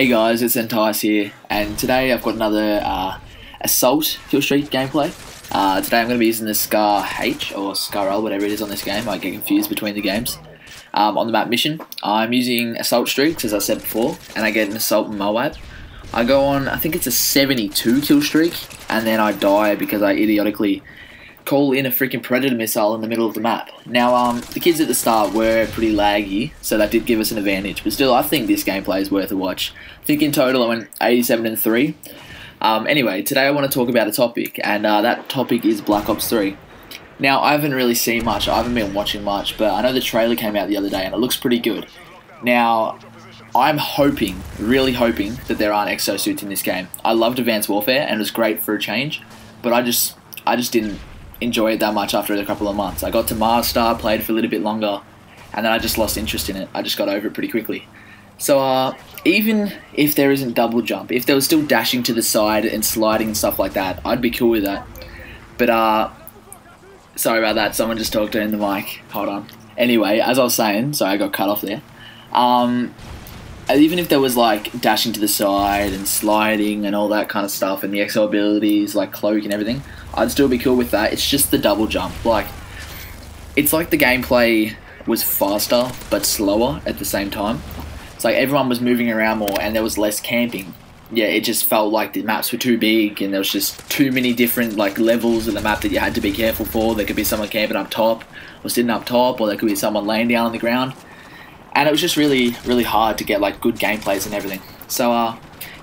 Hey guys, it's Entice here, and today I've got another uh, Assault Killstreak gameplay. Uh, today I'm going to be using the Scar H, or Scar L, whatever it is on this game, I get confused between the games. Um, on the map mission, I'm using Assault Streaks, as I said before, and I get an Assault Moab. I go on, I think it's a 72 kill streak, and then I die because I idiotically call in a freaking Predator missile in the middle of the map. Now, um, the kids at the start were pretty laggy, so that did give us an advantage. But still, I think this gameplay is worth a watch. I think in total I went 87 and 3. Um, anyway, today I want to talk about a topic, and uh, that topic is Black Ops 3. Now, I haven't really seen much, I haven't been watching much, but I know the trailer came out the other day and it looks pretty good. Now, I'm hoping, really hoping, that there aren't exosuits in this game. I loved Advanced Warfare and it was great for a change, but I just, I just didn't enjoy it that much after a couple of months. I got to Master, played for a little bit longer, and then I just lost interest in it. I just got over it pretty quickly. So uh, even if there isn't double jump, if there was still dashing to the side and sliding and stuff like that, I'd be cool with that. But uh, sorry about that. Someone just talked in the mic. Hold on. Anyway, as I was saying, sorry I got cut off there. Um, even if there was like dashing to the side and sliding and all that kind of stuff, and the exo abilities like cloak and everything, I'd still be cool with that. It's just the double jump. Like, it's like the gameplay was faster but slower at the same time. It's like everyone was moving around more and there was less camping. Yeah, it just felt like the maps were too big and there was just too many different like levels of the map that you had to be careful for. There could be someone camping up top or sitting up top, or there could be someone laying down on the ground. And it was just really, really hard to get like good gameplays and everything. So, uh,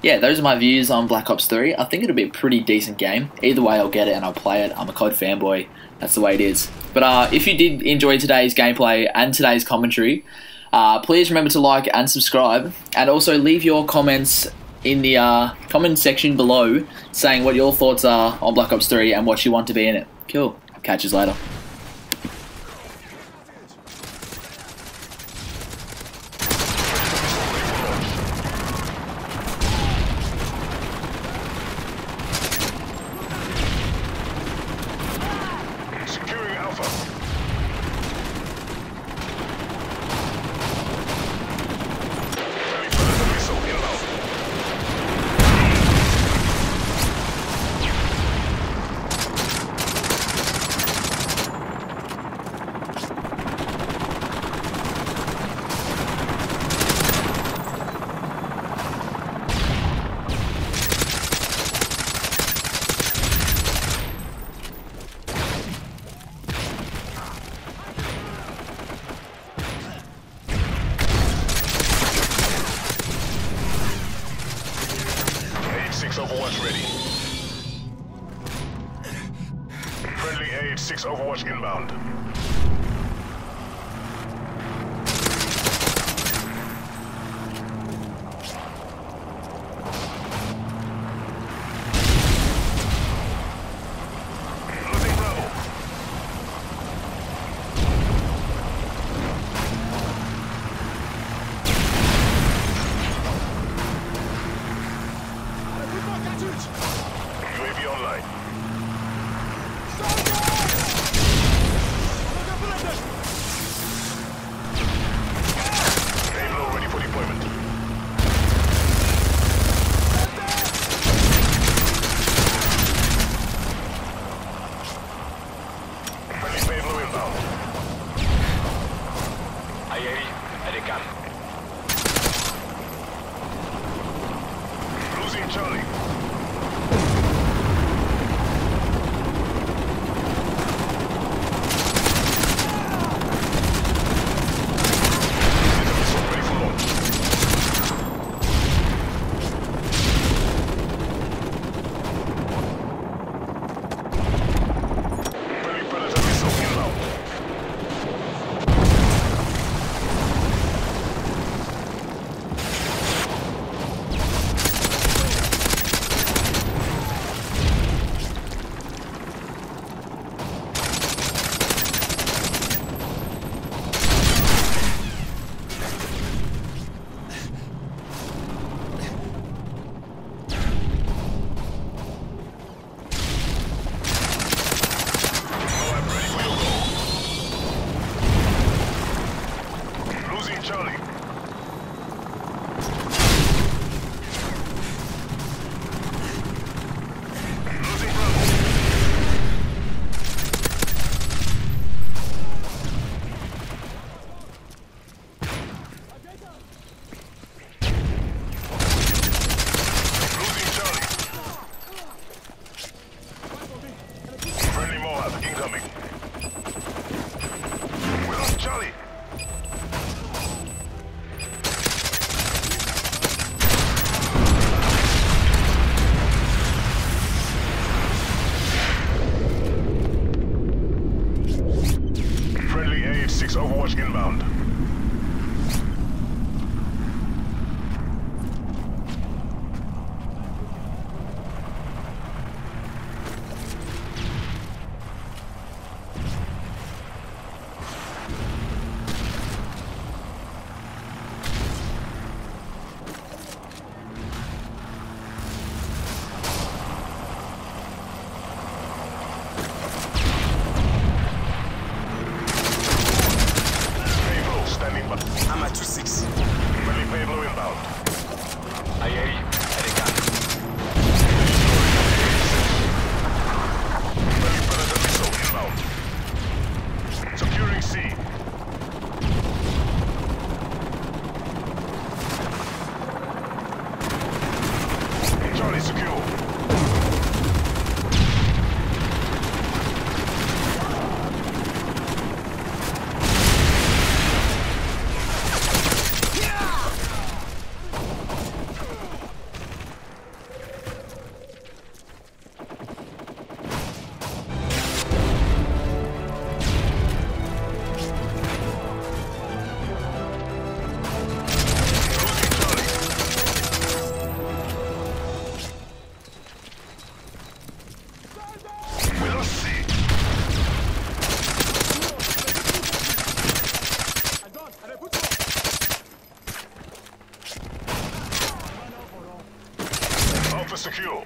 yeah, those are my views on Black Ops 3. I think it'll be a pretty decent game. Either way, I'll get it and I'll play it. I'm a COD fanboy. That's the way it is. But uh, if you did enjoy today's gameplay and today's commentary, uh, please remember to like and subscribe. And also leave your comments in the uh, comment section below saying what your thoughts are on Black Ops 3 and what you want to be in it. Cool. Catch you later. Overwatch ready. AH-6 Overwatch inbound. Overwatch inbound. Secure.